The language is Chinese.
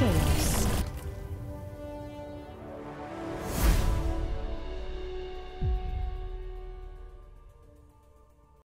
Okay.